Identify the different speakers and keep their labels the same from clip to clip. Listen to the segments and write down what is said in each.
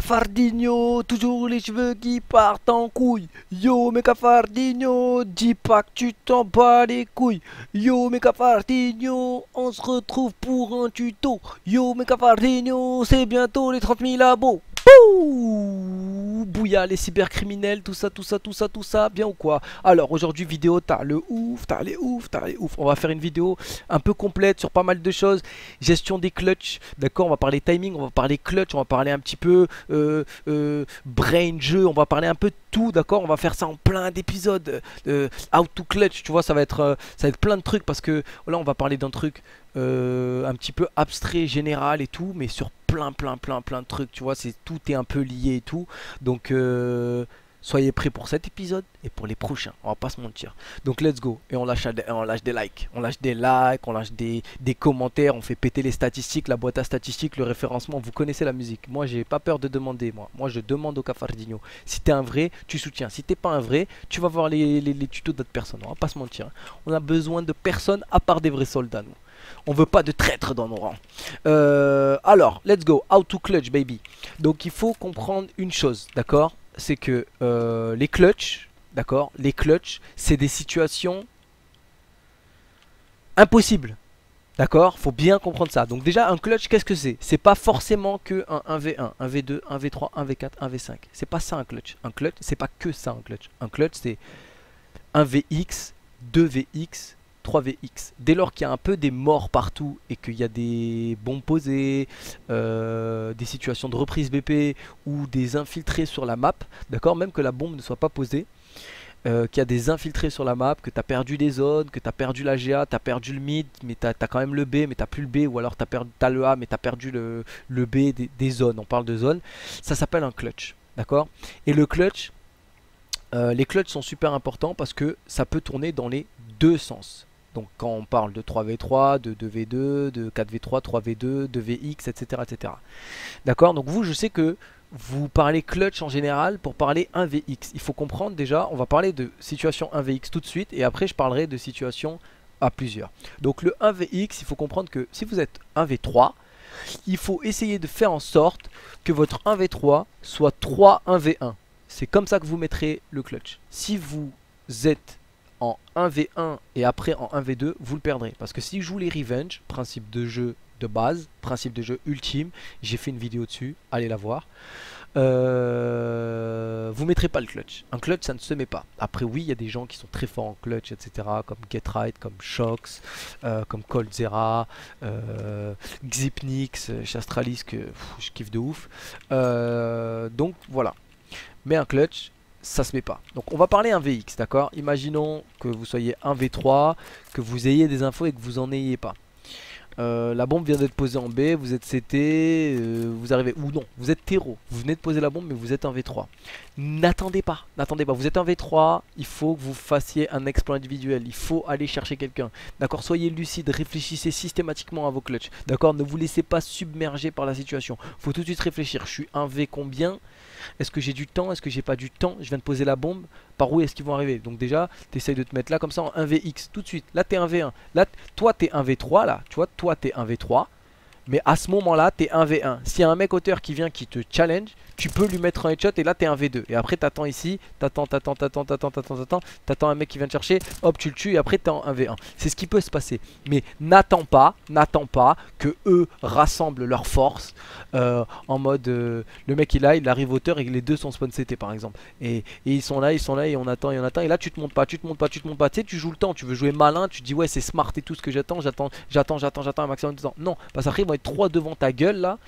Speaker 1: Fardinho, toujours les cheveux qui partent en couille. Yo Fardinho, dis pas que tu t'en bats les couilles. Yo Fardinho, on se retrouve pour un tuto. Yo Fardinho, c'est bientôt les 30 000 abos. Pouh Bouilla, les cybercriminels, tout ça, tout ça, tout ça, tout ça, bien ou quoi? Alors aujourd'hui vidéo, t'as le ouf, t'as les ouf, t'as les ouf. On va faire une vidéo un peu complète sur pas mal de choses. Gestion des clutches, d'accord? On va parler timing, on va parler clutch, on va parler un petit peu euh, euh, brain jeu, on va parler un peu de tout, d'accord? On va faire ça en plein d'épisodes. Euh, how to clutch, tu vois, ça va être ça va être plein de trucs parce que là on va parler d'un truc un petit peu abstrait, général et tout, mais sur plein, plein, plein, plein de trucs, tu vois, c'est tout est un peu lié et tout. Donc, euh, soyez prêts pour cet épisode et pour les prochains, on va pas se mentir. Donc, let's go. Et on lâche, on lâche des likes, on lâche des likes, on lâche des, des commentaires, on fait péter les statistiques, la boîte à statistiques, le référencement. Vous connaissez la musique. Moi, j'ai pas peur de demander, moi. Moi, je demande au Cafardino. Si t'es un vrai, tu soutiens. Si t'es pas un vrai, tu vas voir les, les, les tutos d'autres personnes. On va pas se mentir. On a besoin de personne à part des vrais soldats, nous. On veut pas de traîtres dans nos rangs. Euh, alors, let's go. How to clutch, baby. Donc, il faut comprendre une chose, d'accord? C'est que euh, les clutch, d'accord? Les clutch, c'est des situations impossibles. D'accord? Faut bien comprendre ça. Donc déjà, un clutch, qu'est-ce que c'est? C'est pas forcément que un 1v1, 1v2, 1v3, 1v4, 1v5. C'est pas ça un clutch. Un clutch, c'est pas que ça un clutch. Un clutch, c'est 1vx, 2vx, 3VX. Dès lors qu'il y a un peu des morts partout et qu'il y a des bombes posées, euh, des situations de reprise BP ou des infiltrés sur la map, d'accord, même que la bombe ne soit pas posée, euh, qu'il y a des infiltrés sur la map, que tu as perdu des zones, que tu as perdu la GA, tu as perdu le mid, mais tu as, quand même le B, mais tu plus le B, ou alors tu as, le A, mais tu as perdu le, B des, zones, on parle de zones, ça s'appelle un clutch, d'accord? Et le clutch, euh, les clutches sont super importants parce que ça peut tourner dans les deux sens. Donc quand on parle de 3v3, de 2v2, de 4v3, 3v2, 2vx, etc. etc. D'accord? Donc vous, je sais que vous parlez clutch en général pour parler 1vx. Il faut comprendre déjà, on va parler de situation 1vx tout de suite et après je parlerai de situation à plusieurs. Donc le 1vx, il faut comprendre que si vous êtes 1v3, il faut essayer de faire en sorte que votre 1v3 soit 3 1v1. C'est comme ça que vous mettrez le clutch. Si vous êtes en 1v1 et après en 1v2, vous le perdrez. Parce que si je joue les revenge, principe de jeu de base, principe de jeu ultime, j'ai fait une vidéo dessus, allez la voir. Euh, vous mettrez pas le clutch. Un clutch, ça ne se met pas. Après, oui, il y a des gens qui sont très forts en clutch, etc. Comme Get Right, comme Shox, euh, comme Coldzera, euh, Xipnix, Chastralis, que je kiffe de ouf. Euh, donc voilà. Mais un clutch, ça se met pas. Donc on va parler un VX, d'accord? Imaginons que vous soyez un V3, que vous ayez des infos et que vous en ayez pas. Euh, la bombe vient d'être posée en B, vous êtes CT, euh, vous arrivez, ou non, vous êtes terreau, vous venez de poser la bombe mais vous êtes un V3. N'attendez pas, n'attendez pas, vous êtes un V3, il faut que vous fassiez un exploit individuel, il faut aller chercher quelqu'un, d'accord Soyez lucide, réfléchissez systématiquement à vos clutches, d'accord Ne vous laissez pas submerger par la situation, faut tout de suite réfléchir, je suis un V combien? Est-ce que j'ai du temps? Est-ce que j'ai pas du temps? Je viens de poser la bombe. Par où est-ce qu'ils vont arriver? Donc déjà, tu essayes de te mettre là comme ça en 1VX tout de suite. Là, tu es 1V1. Là, toi, tu es 1V3. Là, tu vois, toi, tu es 1V3. Mais à ce moment-là, tu es 1v1. S'il y a un mec auteur qui vient qui te challenge, tu peux lui mettre un headshot et là tu es un V2. Et après t'attends ici, t'attends, t'attends, t'attends, t'attends, t'attends, t'attends, t'attends un mec qui vient te chercher, hop tu le tues et après t'es en 1v1. C'est ce qui peut se passer. Mais n'attends pas, n'attends pas que eux rassemblent leurs forces euh, en mode euh, le mec il a, il arrive hauteur et les deux sont spawn CT par exemple. Et, et, ils sont là, ils sont là et on attend et on attend. Et là tu te montes pas, tu te montes pas, tu te montes pas. Tu sais, tu joues le temps, tu veux jouer malin, tu te dis ouais c'est smart et tout ce que j'attends, j'attends, j'attends, j'attends, j'attends un maximum de temps. Non, parce qu'après ils vont être trois devant ta gueule là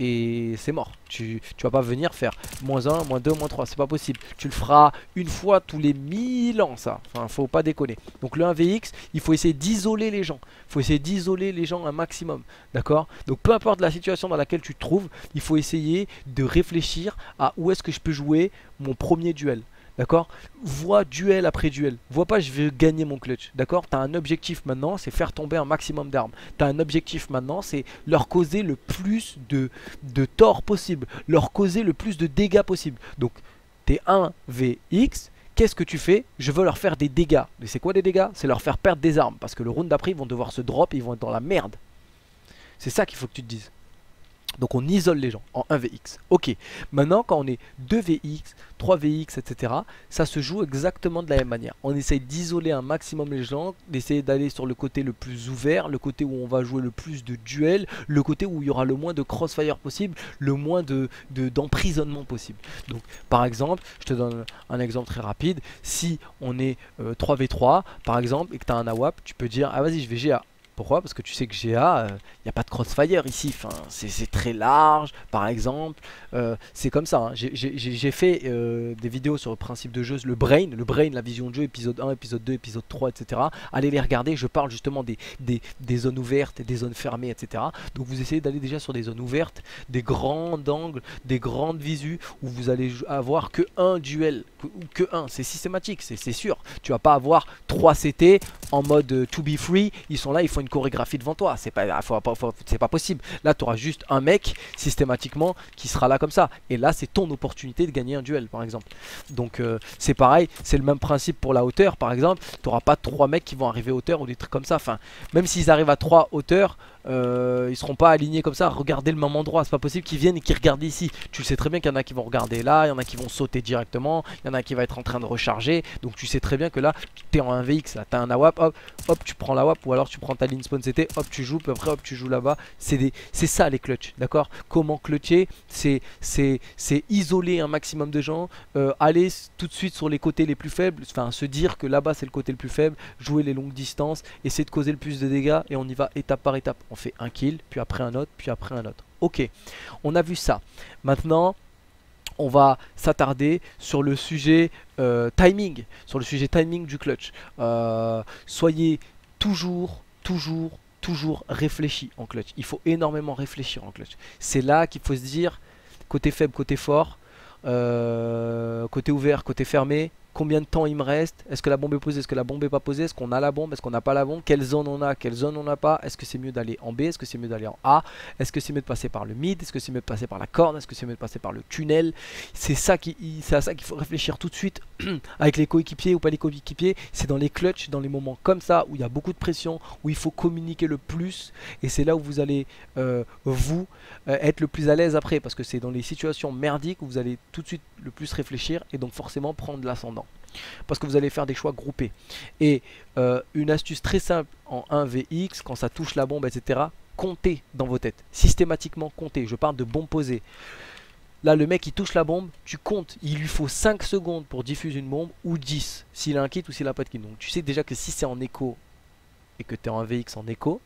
Speaker 1: et c'est mort. Tu, tu vas pas venir faire moins 1, moins 2, moins 3, c'est pas possible. Tu le feras une fois tous les 1000 ans ça. Enfin, faut pas déconner. Donc le 1VX, il faut essayer d'isoler les gens. Il faut essayer d'isoler les gens un maximum. D'accord? Donc peu importe la situation dans laquelle tu te trouves, il faut essayer de réfléchir à où est-ce que je peux jouer mon premier duel. D'accord? Vois duel après duel. Vois pas je vais gagner mon clutch. D'accord? T'as un objectif maintenant, c'est faire tomber un maximum d'armes. T'as un objectif maintenant, c'est leur causer le plus de, de tort possible. Leur causer le plus de dégâts possible. Donc, t'es 1 VX. Qu'est-ce que tu fais? Je veux leur faire des dégâts. Mais c'est quoi des dégâts? C'est leur faire perdre des armes. Parce que le round d'après, ils vont devoir se drop, ils vont être dans la merde. C'est ça qu'il faut que tu te dises. Donc on isole les gens en 1VX. Ok, maintenant quand on est 2VX, 3VX, etc., ça se joue exactement de la même manière. On essaye d'isoler un maximum les gens, d'essayer d'aller sur le côté le plus ouvert, le côté où on va jouer le plus de duels, le côté où il y aura le moins de crossfire possible, le moins d'emprisonnement de, possible. Donc par exemple, je te donne un exemple très rapide, si on est 3v3 euh, par exemple et que tu as un AWAP, tu peux dire ah vas-y je vais GA pourquoi? Parce que tu sais que GA, il euh, n'y a pas de crossfire ici. Enfin, c'est très large, par exemple. Euh, c'est comme ça. Hein. J'ai fait euh, des vidéos sur le principe de jeu, le brain, le brain, la vision de jeu, épisode 1, épisode 2, épisode 3, etc. Allez les regarder. Je parle justement des, zones ouvertes et des zones fermées, etc. Donc vous essayez d'aller déjà sur des zones ouvertes, des grands angles, des grandes visus où vous allez avoir que un duel, ou que un. C'est systématique, c'est sûr. Tu vas pas avoir 3 CT en mode to be free. Ils sont là, ils font une chorégraphie devant toi. C'est pas, pas possible. Là, tu auras juste un mec systématiquement qui sera là comme ça. Et là, c'est ton opportunité de gagner un duel, par exemple. Donc, euh, c'est pareil. C'est le même principe pour la hauteur, par exemple. Tu n'auras pas trois mecs qui vont arriver hauteur ou des trucs comme ça. Enfin, même s'ils arrivent à trois hauteurs, euh, ils seront pas alignés comme ça, regardez le même endroit, c'est pas possible qu'ils viennent et qu'ils regardent ici. Tu sais très bien qu'il y en a qui vont regarder là, il y en a qui vont sauter directement, il y en a qui va être en train de recharger. Donc tu sais très bien que là, tu es en 1VX, là, tu as un AWAP, hop, hop, tu prends l'AWAP ou alors tu prends ta ligne spawn CT, hop, tu joues, puis après hop, tu joues là-bas. C'est ça les clutches, d'accord? Comment clutcher? C'est isoler un maximum de gens, euh, aller tout de suite sur les côtés les plus faibles, enfin se dire que là-bas c'est le côté le plus faible, jouer les longues distances, essayer de causer le plus de dégâts et on y va étape par étape on fait un kill, puis après un autre, puis après un autre. Ok, on a vu ça. Maintenant, on va s'attarder sur le sujet euh, timing, sur le sujet timing du clutch. Euh, soyez toujours, toujours, toujours réfléchi en clutch. Il faut énormément réfléchir en clutch. C'est là qu'il faut se dire côté faible, côté fort, euh, côté ouvert, côté fermé, combien de temps il me reste, est-ce que la bombe est posée, est-ce que la bombe est pas posée, est-ce qu'on a la bombe, est-ce qu'on n'a pas la bombe, quelle zone on a, quelle zone on n'a pas, est-ce que c'est mieux d'aller en B, est-ce que c'est mieux d'aller en A, est-ce que c'est mieux de passer par le mid, est-ce que c'est mieux de passer par la corne, est-ce que c'est mieux de passer par le tunnel, c'est ça qui, c'est à ça qu'il faut réfléchir tout de suite avec les coéquipiers ou pas les coéquipiers, c'est dans les clutches, dans les moments comme ça où il y a beaucoup de pression, où il faut communiquer le plus. Et c'est là où vous allez euh, vous euh, être le plus à l'aise après parce que c'est dans les situations merdiques où vous allez tout de suite le plus réfléchir et donc forcément prendre l'ascendant parce que vous allez faire des choix groupés. Et euh, une astuce très simple en 1VX, quand ça touche la bombe, etc., comptez dans vos têtes. Systématiquement comptez. Je parle de bombe posée. Là, le mec, il touche la bombe, tu comptes. Il lui faut 5 secondes pour diffuser une bombe, ou 10, s'il a un kit ou s'il a pas de kit. Donc tu sais déjà que si c'est en écho, et que tu es en VX en écho,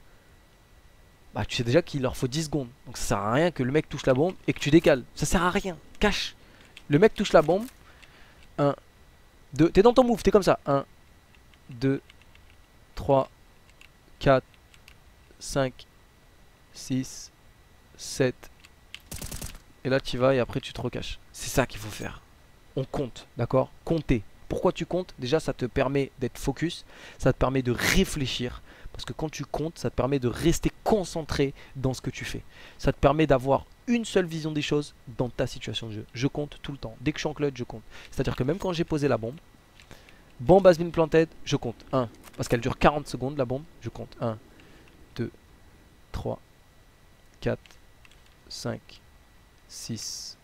Speaker 1: bah tu sais déjà qu'il leur faut 10 secondes. Donc ça sert à rien que le mec touche la bombe et que tu décales. Ça sert à rien. Cache. Le mec touche la bombe. 1, T'es dans ton move, t'es comme ça. 1, 2, 3, 4, 5, 6, 7. Et là tu vas et après tu te recaches. C'est ça qu'il faut faire. On compte, d'accord? Compter. Pourquoi tu comptes? Déjà ça te permet d'être focus, ça te permet de réfléchir. Parce que quand tu comptes, ça te permet de rester concentré dans ce que tu fais. Ça te permet d'avoir une seule vision des choses dans ta situation de jeu. Je compte tout le temps. Dès que je suis en clutch, je compte. C'est-à-dire que même quand j'ai posé la bombe, bombe has been planted, je compte. 1. Parce qu'elle dure 40 secondes la bombe, je compte. 1, 2, 3, 4, 5, 6,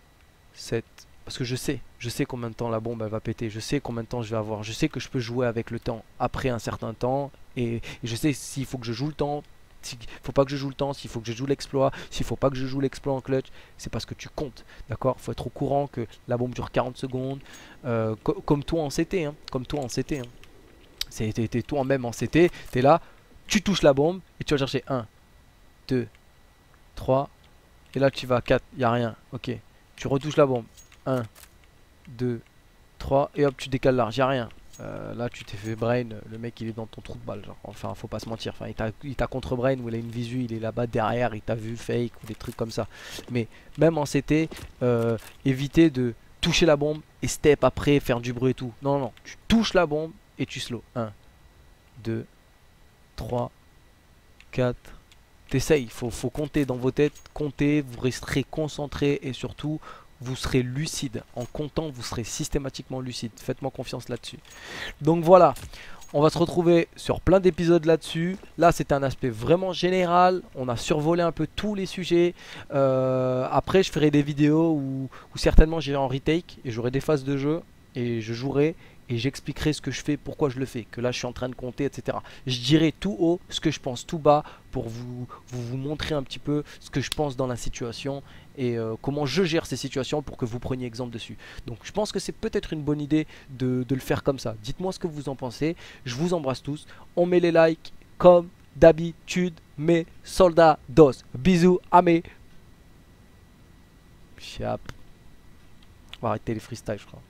Speaker 1: 7. Parce que je sais, je sais combien de temps la bombe elle va péter, je sais combien de temps je vais avoir, je sais que je peux jouer avec le temps après un certain temps, et, je sais s'il faut que je joue le temps s'il faut pas que je joue le temps, s'il faut que je joue l'exploit, s'il faut pas que je joue l'exploit en clutch, c'est parce que tu comptes, d'accord? Faut être au courant que la bombe dure 40 secondes, euh, comme toi en CT, hein, comme toi en CT. Hein. C'était toi même en CT, t'es là, tu touches la bombe et tu vas chercher 1, 2, 3, et là tu vas 4, il a rien, ok. Tu retouches la bombe, 1, 2, 3, et hop tu décales large, y a rien. Euh, là tu t'es fait brain, le mec il est dans ton trou de balle genre. Enfin faut pas se mentir, enfin, il t'a contre brain où il a une visu, il est là-bas derrière, il t'a vu fake ou des trucs comme ça. Mais même en CT, euh, éviter de toucher la bombe et step après faire du bruit et tout. Non non, tu touches la bombe et tu slow. 1, 2, 3, 4. T'essayes, faut, faut compter dans vos têtes, compter, vous resterez concentré et surtout vous serez lucide. En comptant, vous serez systématiquement lucide. Faites-moi confiance là-dessus. Donc voilà, On va se retrouver sur plein d'épisodes là-dessus. Là, c'était un aspect vraiment général. On a survolé un peu tous les sujets. Euh, après, je ferai des vidéos où, où certainement j'irai en retake et j'aurai des phases de jeu et je jouerai et j'expliquerai ce que je fais, pourquoi je le fais, que là je suis en train de compter, etc. Je dirai tout haut ce que je pense tout bas pour vous, vous, montrer un petit peu ce que je pense dans la situation et euh, comment je gère ces situations pour que vous preniez exemple dessus. Donc je pense que c'est peut-être une bonne idée de, le faire comme ça. Dites-moi ce que vous en pensez. Je vous embrasse tous. On met les likes comme d'habitude. Mes soldats dos. Bisous à mes... On va arrêter les freestyles je crois.